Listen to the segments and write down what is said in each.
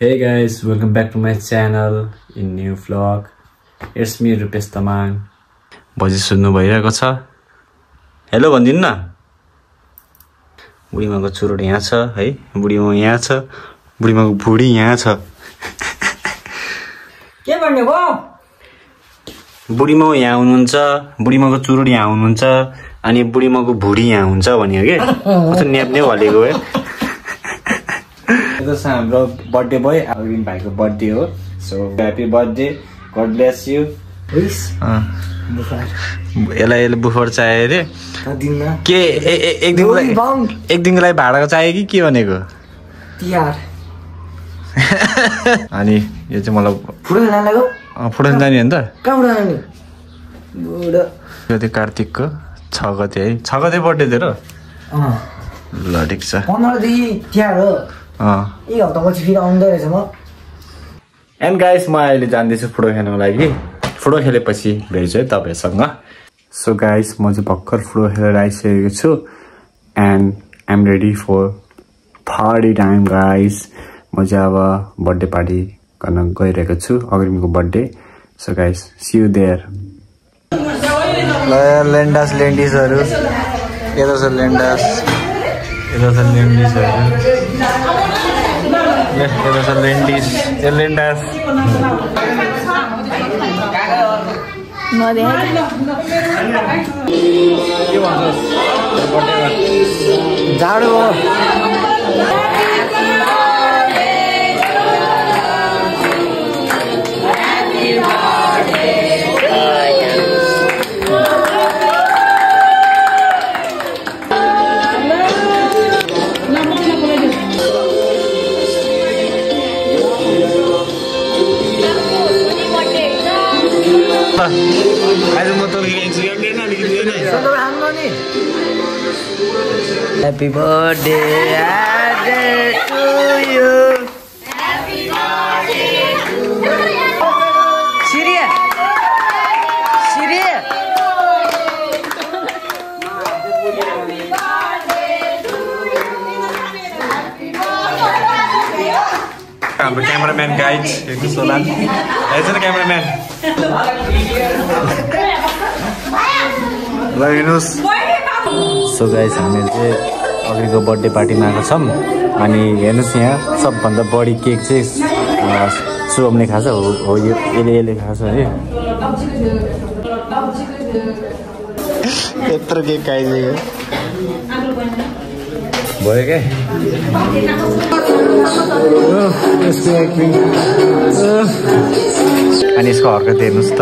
Hey guys, welcome back to my channel. In new vlog. It's me Rupesh Tamang voice सुन्नु भइरहेको छ। Hello भनिदिनु न। बुढीमाको चुरोट यहाँ छ है? बुढीमा यहाँ छ। बुढीमाको भुँडी यहाँ छ। के भन्ने भयो बुढीमा यहाँ हुनुहुन्छ बुढीमाको चुरोट यहाँ हुनुहुन्छ अनि बुढीमाको भुँडी यहाँ हुन्छ भन्यो कि? कस्तो न्याप न्याप हलेको है यो चाहिँ हाम्रो बर्थडे बोय अरविन्द भाइको बर्थडे हो। So happy birthday god bless you यसलाई यसले बुफर चाहियो अरे। दिनमा। के एक दिनको एक दिनको लागि भाडाको चाहियो कि के भनेको? अनि यो चाहिँ मलाई फुटाउनु जाने हो नि त कहाँबाट आउने चाहिँ कार्तिकको छ गते है छ गते बर्थडे तेरो ल ठिक छ पन्ध्रदेखि तिहार हो एक हप्तापछि फेरि आउँदो रहेछ म एन्ड गाइस म अहिले जाँदैछु फुटो खेल्नको लागि फुटो खेलेपछि भेट्छु है तपाईँहरूसँग सो गाइस म चाहिँ भर्खर फुटो खेलेर आइसकेको छु and I'm ready for party time guys म चाहिँ अब बर्थडे पार्टी गर्न गइरहेको छु अग्रिमको birthday so guys see you there ल लेन्डास लेन्डिसहरू यता छ लेन्डास यता छ लेन्डिसहरू यता छ लेन्डिस यो लेन्डास जाडो आज म ह्याप्पी बर्थडे टु यु हाम्रो क्यामराम्यान गाइड हेर्नु सोलान हेर्छ न क्यामराम्यान ल हेर्नुहोस् सो गाइस हामीले चाहिँ अघिको बर्थडे पार्टीमा आएको छौँ। अनि हेर्नुहोस् यहाँ सबभन्दा बढी केक चाहिँ शुभमले खान्छ हो हो यो यसले यसले खान्छ है यत्रो केक खाइदियो। भयो क्या यसको एक्टिङ अनि यसको हर्कत हेर्नुहोस् त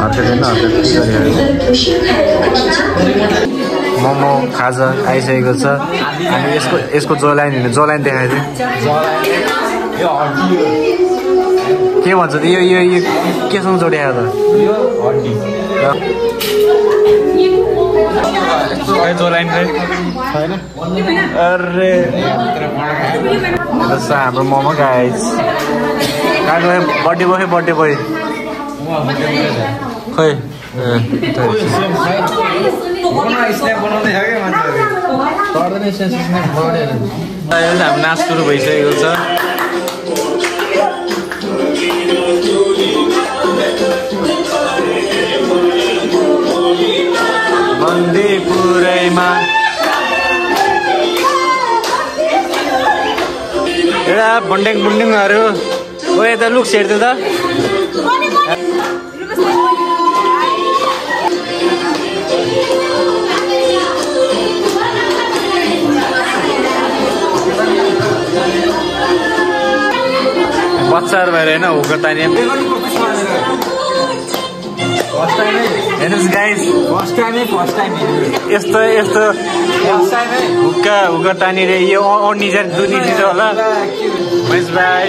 हर्कत हेर्नु हर्कत मोमो खाजा आइसकेको छ अनि यसको यसको जोलाइन हेर्नु जोलाइन देखाइदियो के भन्छ यो यो यो केसँग जोडिएको त? छैन अरे यो त हाम्रो मोमो गाइस कहाँ गयो बर्थडे भयो बर्थडे भयो खै ए, त्यही। अहिले चाहिँ हाम्रो नाच सुरु भइसकेको छ बन्दीपुरैमा एउटा भन्ड्याङ बुन्ड्याङहरू यता लुक हेर्थ्यो त। बच्चाहरू भएर होइन हुको हेर्नुहोस् गाइस फर्स्ट टाइमै फर्स्ट टाइम यस्तो यस्तो हुक्का हुक्का तानेर यो अड्नी चाहिँ दुधी दिन्छ होला। महेश भाइ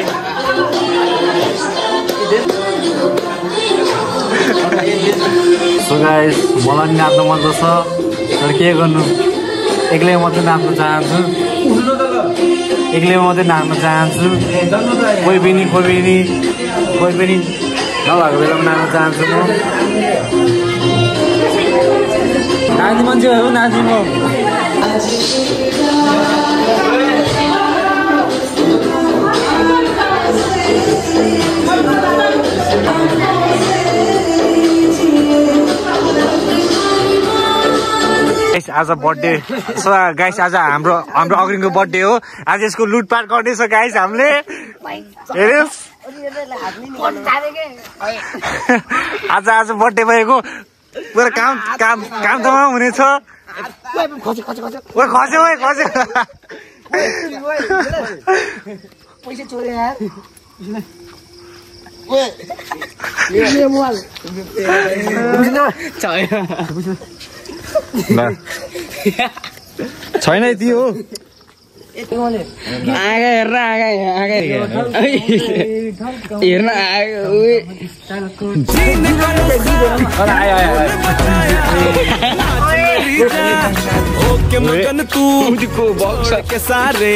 सो गाइस मलाई पनि नाच्नु मन पर्छ। तर के गर्नु? एक्लै मात्रै नाच्नु चाहन्छु। एक्लै मात्रै नाच्न चाहन्छु। कोही पनि कोही पनि कोही पनि नभएको बेलामा नाच्न चाहन्छु म। नाच्ने मान्छे हो नाच्ने म। गाइस आज बर्थडे सो गाइस आज हाम्रो हाम्रो अग्रिङको बर्थडे हो। आज यसको लुटपाट गर्नेछ गाइस हामीले। हेर्नुहोस् आज आज बर्थडे भएको। पुरा काम काम काम तमाम हुनेछ। ओए खस्यो ओए खस्यो। ल। छैन यति हो। आगा हेर्न आगा आगा हेर्न आगा उयो आयो आयो आयो ओके मगन तू मुझको बक्स के सारे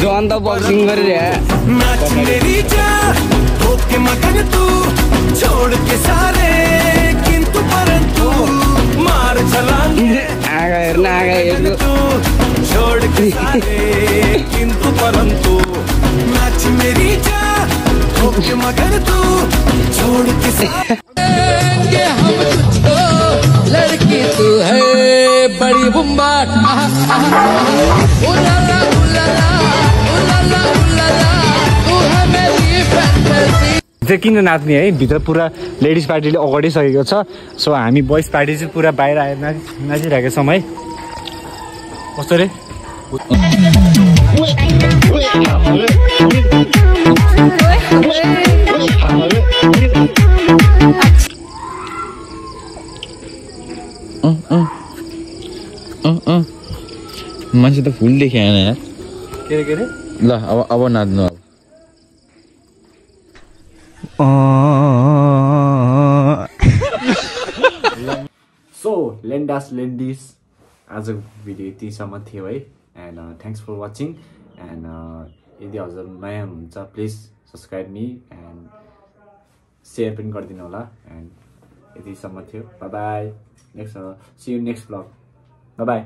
जन त बक्सिङ गरेर नाच मेरी जा ओके मगन तू छोड़ के सारे किंतु परंतु मार छलांग आगा हेर्न आगा हेर्नु तू छोड़ के सारे किंतु परंतु नाच मेरी जा मगन तू छोड़ के सारे लड़की तू है बड़ी बुम्बाट। उलाला उलाला उलाला उलाला तू है मेरी फैंटेसी चाहिँ किन नाच्ने है भित्र पुरा लेडिज पार्टीले अगाडि सकेको छ। सो हामी बोइज पार्टी चाहिँ पुरा बाहिर आएर नाचि नाचिरहेको छौँ है। कस्तो रे? मान्छे त फुल देखेँ यार। के अरे के अरे ल अब अब नाच्नु अब। सो लेन्डास लेन्डिस आजको भिडियो यतिसम्म थियो है। And thanks for watching and यदि हजुर नयाँ हुनुहुन्छ please subscribe me and share पनि गरिदिनु होला। एन्ड यतिसम्म थियो। Bye next see you next vlog bye